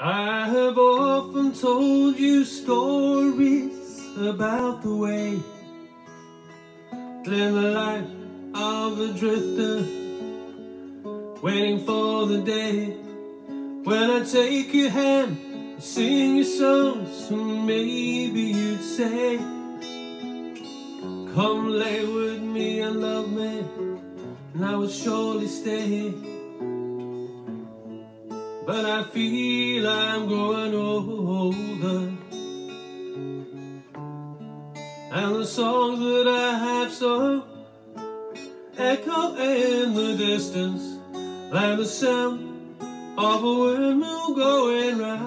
I have often told you stories about the way Live the life of a drifter Waiting for the day When I take your hand and Sing your songs And maybe you'd say Come lay with me and love me And I would surely stay but I feel I'm growing older. And the songs that I have sung echo in the distance like the sound of a windmill going round.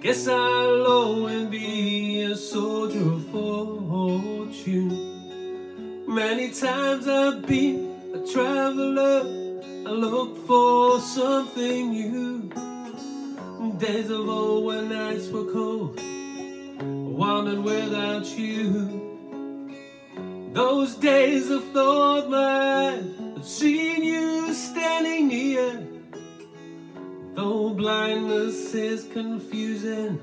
Guess I'll always be a soldier of fortune. Many times I've been a traveler I look for something new. Days of old when nights were cold, wandered without you. Those days of thought eyes have seen you standing near. Though blindness is confusing,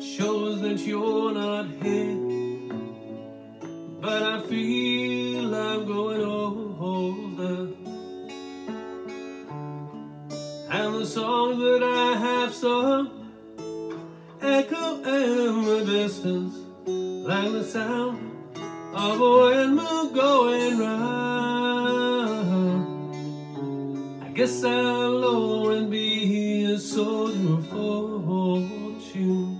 shows that you're not here. But I feel And the song that I have sung Echo in the distance Like the sound of a windmill going round. I guess I'll always be a soldier of fortune.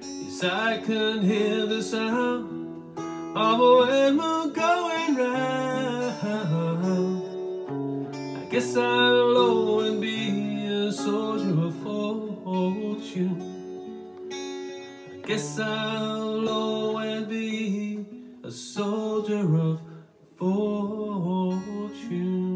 Yes, I can hear the sound of a windmill going round. I guess I'll Guess I'll always be a soldier of fortune.